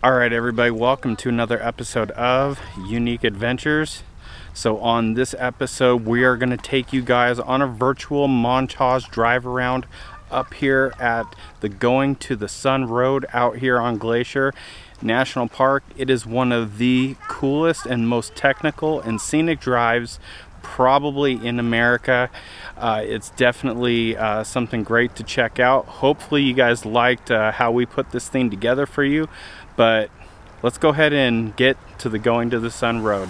All right, everybody, welcome to another episode of Unique Adventurez. So, on this episode, we are going to take you guys on a virtual montage drive around up here at the Going to the Sun Road out here on Glacier National Park. It is one of the coolest and most technical and scenic drives probably in America. Uh, it's definitely uh, something great to check out. Hopefully you guys liked uh, how we put this thing together for you, but let's go ahead and get to the Going to the Sun Road.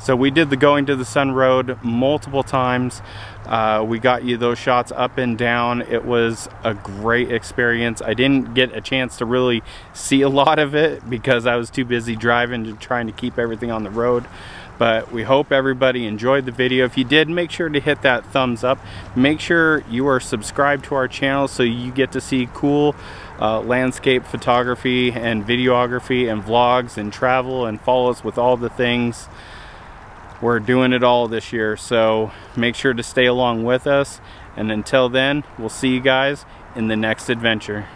So we did the going to the sun road multiple times. Uh, we got you those shots up and down. It was a great experience. I didn't get a chance to really see a lot of it because I was too busy driving and trying to keep everything on the road but we hope everybody enjoyed the video if you did make sure to hit that thumbs up make sure you are subscribed to our channel so you get to see cool uh, landscape photography and videography and vlogs and travel and follow us with all the things we're doing it all this year so make sure to stay along with us and until then we'll see you guys in the next adventure